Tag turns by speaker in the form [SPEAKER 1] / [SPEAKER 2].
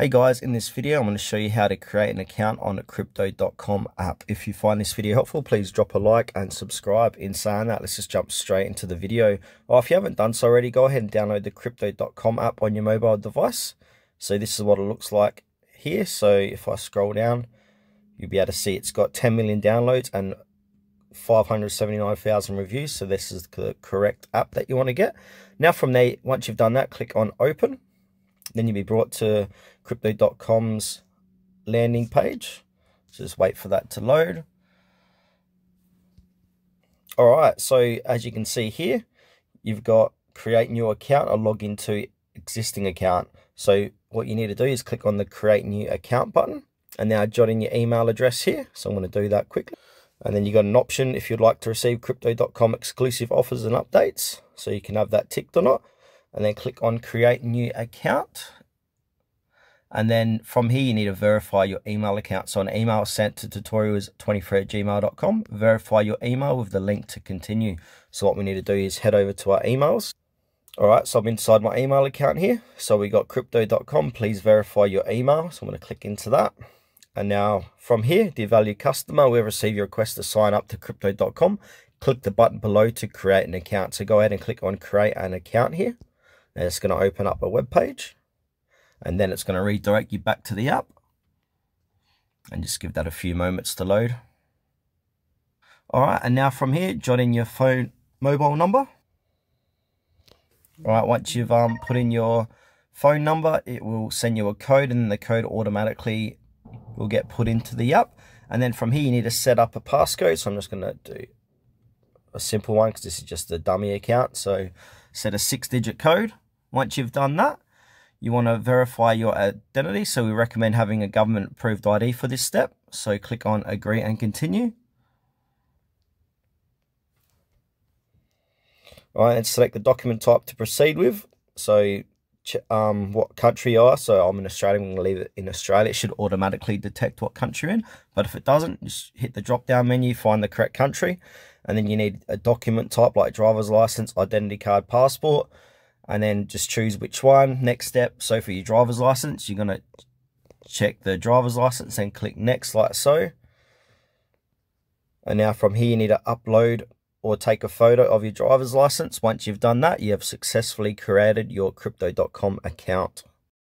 [SPEAKER 1] Hey guys, in this video I'm going to show you how to create an account on a Crypto.com app. If you find this video helpful, please drop a like and subscribe. In saying that, let's just jump straight into the video. Or if you haven't done so already, go ahead and download the Crypto.com app on your mobile device. So this is what it looks like here. So if I scroll down, you'll be able to see it's got 10 million downloads and 579,000 reviews. So this is the correct app that you want to get. Now from there, once you've done that, click on open then you'll be brought to crypto.com's landing page. Just wait for that to load. All right, so as you can see here, you've got create new account or log into existing account. So what you need to do is click on the create new account button and now jot in your email address here. So I'm going to do that quickly. And then you've got an option if you'd like to receive crypto.com exclusive offers and updates. So you can have that ticked or not and then click on create new account. And then from here, you need to verify your email account. So an email sent to tutorials23 at gmail.com. Verify your email with the link to continue. So what we need to do is head over to our emails. All right, so I'm inside my email account here. So we got crypto.com. Please verify your email. So I'm going to click into that. And now from here, dear valued customer, we receive your request to sign up to crypto.com. Click the button below to create an account. So go ahead and click on create an account here. It's going to open up a web page. And then it's going to redirect you back to the app. And just give that a few moments to load. All right, and now from here, jot in your phone mobile number. All right, once you've um, put in your phone number, it will send you a code and the code automatically will get put into the app. And then from here, you need to set up a passcode. So I'm just going to do a simple one because this is just a dummy account. So set a six digit code. Once you've done that, you want to verify your identity. So we recommend having a government approved ID for this step. So click on agree and continue. All right, and select the document type to proceed with. So um, what country you are. So I'm in Australia, I'm going to leave it in Australia. It should automatically detect what country you're in. But if it doesn't, just hit the drop down menu, find the correct country. And then you need a document type like driver's license, identity card, passport and then just choose which one. Next step, so for your driver's license, you're going to check the driver's license and click next like so. And now from here, you need to upload or take a photo of your driver's license. Once you've done that, you have successfully created your crypto.com account.